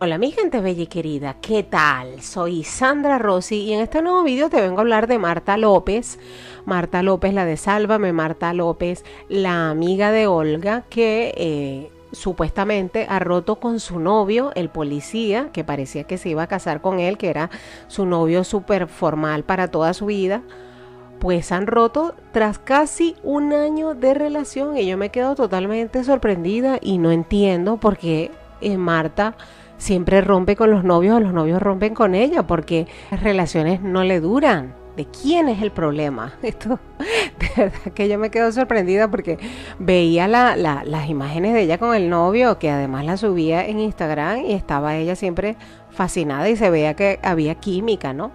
Hola mi gente bella y querida, ¿qué tal? Soy Sandra Rossi y en este nuevo video te vengo a hablar de Marta López. Marta López, la de Sálvame, Marta López, la amiga de Olga que eh, supuestamente ha roto con su novio, el policía, que parecía que se iba a casar con él, que era su novio súper formal para toda su vida. Pues han roto tras casi un año de relación y yo me quedo totalmente sorprendida y no entiendo por qué eh, Marta siempre rompe con los novios o los novios rompen con ella porque las relaciones no le duran. ¿De quién es el problema? Esto, de verdad que yo me quedo sorprendida porque veía las imágenes de ella con el novio, que además la subía en Instagram y estaba ella siempre fascinada y se veía que había química, ¿no?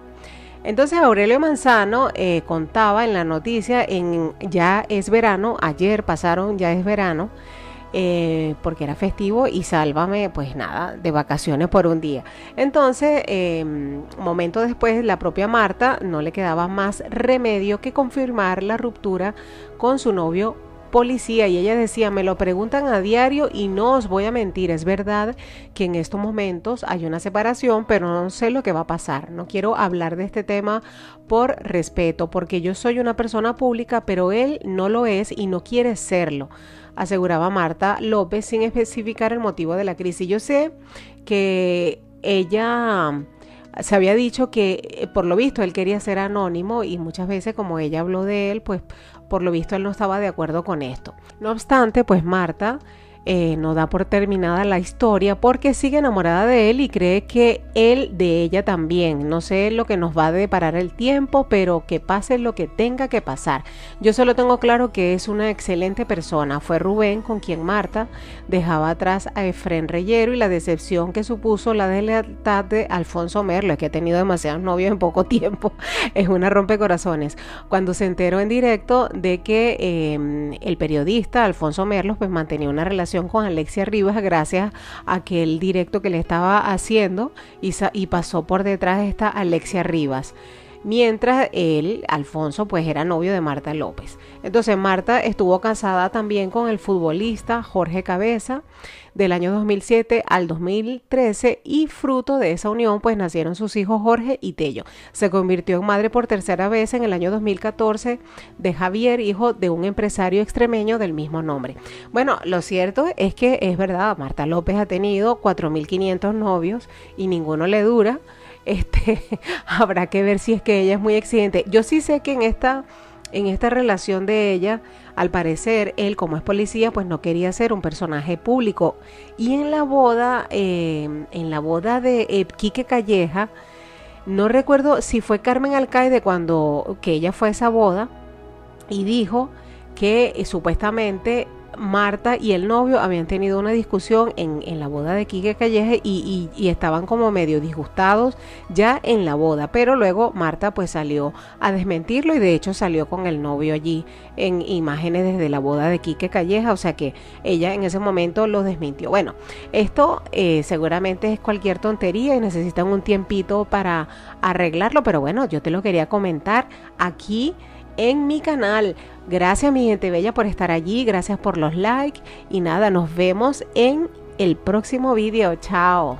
Entonces Aurelio Manzano eh, contaba en la noticia, en ya es verano, ayer pasaron, ya es verano, eh, porque era festivo y sálvame, pues nada, de vacaciones por un día. Entonces, eh, momento después, la propia Marta no le quedaba más remedio que confirmar la ruptura con su novio policía y ella decía, me lo preguntan a diario y no os voy a mentir, es verdad que en estos momentos hay una separación, pero no sé lo que va a pasar. No quiero hablar de este tema por respeto, porque yo soy una persona pública, pero él no lo es y no quiere serlo aseguraba Marta López sin especificar el motivo de la crisis. Yo sé que ella se había dicho que eh, por lo visto él quería ser anónimo y muchas veces como ella habló de él, pues por lo visto él no estaba de acuerdo con esto. No obstante, pues Marta eh, no da por terminada la historia porque sigue enamorada de él y cree que él de ella también. No sé lo que nos va a deparar el tiempo, pero que pase lo que tenga que pasar. Yo solo tengo claro que es una excelente persona. Fue Rubén con quien Marta dejaba atrás a Efren Reyero y la decepción que supuso la lealtad de Alfonso Merlo, que ha tenido demasiados novios en poco tiempo. Es una rompecorazones. Cuando se enteró en directo de que em, el periodista Alfonso Merlos pues mantenía una relación con Alexia Rivas gracias a aquel directo que le estaba haciendo y, y pasó por detrás de esta Alexia Rivas mientras él, Alfonso, pues era novio de Marta López. Entonces Marta estuvo casada también con el futbolista Jorge Cabeza del año 2007 al 2013 y fruto de esa unión pues nacieron sus hijos Jorge y Tello. Se convirtió en madre por tercera vez en el año 2014 de Javier, hijo de un empresario extremeño del mismo nombre. Bueno, lo cierto es que es verdad, Marta López ha tenido 4.500 novios y ninguno le dura este, habrá que ver si es que ella es muy exigente. Yo sí sé que en esta, en esta relación de ella, al parecer, él como es policía, pues no quería ser un personaje público. Y en la boda, em, en la boda de eh, Quique Calleja, no recuerdo si fue Carmen Alcaide cuando que ella fue a esa boda y dijo que eh, supuestamente Marta y el novio habían tenido una discusión en, la boda de Quique Calleje y, estaban como medio disgustados ya en la boda, pero luego Marta pues salió a desmentirlo y de hecho salió con el novio allí en imágenes desde la boda de Quique Calleja, o sea que ella en ese momento lo desmintió. Bueno, esto eh, seguramente es cualquier tontería y necesitan un tiempito para arreglarlo, pero bueno, yo te lo quería comentar aquí en mi canal. Gracias mi gente bella por estar allí, gracias por los likes y nada, nos vemos en el próximo video. Chao.